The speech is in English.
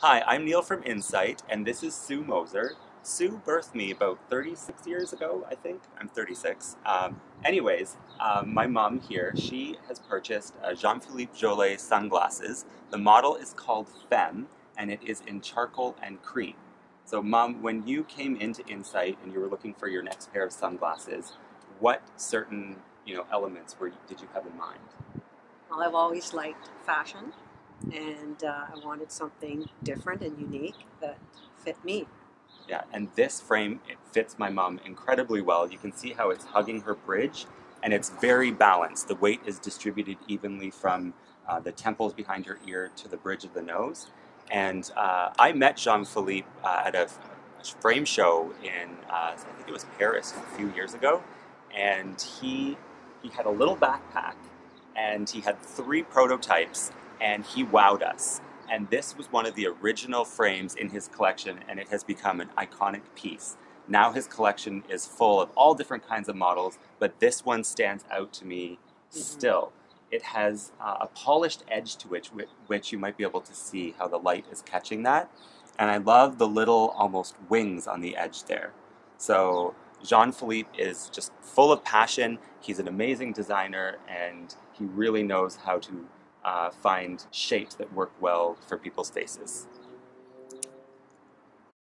Hi, I'm Neil from Insight, and this is Sue Moser. Sue birthed me about 36 years ago, I think. I'm 36. Um, anyways, um, my mom here, she has purchased uh, Jean-Philippe Joly sunglasses. The model is called Femme, and it is in charcoal and cream. So, mom, when you came into Insight and you were looking for your next pair of sunglasses, what certain you know elements were did you have in mind? Well, I've always liked fashion, and uh, I wanted something different and unique that fit me. Yeah, and this frame it fits my mom incredibly well. You can see how it's hugging her bridge, and it's very balanced. The weight is distributed evenly from uh, the temples behind her ear to the bridge of the nose. And uh, I met Jean Philippe uh, at a frame show in uh, I think it was Paris a few years ago, and he he had a little backpack, and he had three prototypes, and he wowed us. And this was one of the original frames in his collection, and it has become an iconic piece. Now his collection is full of all different kinds of models, but this one stands out to me mm-hmm. still. It has uh, a polished edge to it, which you might be able to see how the light is catching that. And I love the little almost wings on the edge there. So Jean Philippe is just full of passion. He's an amazing designer, and he really knows how to uh, find shapes that work well for people's faces.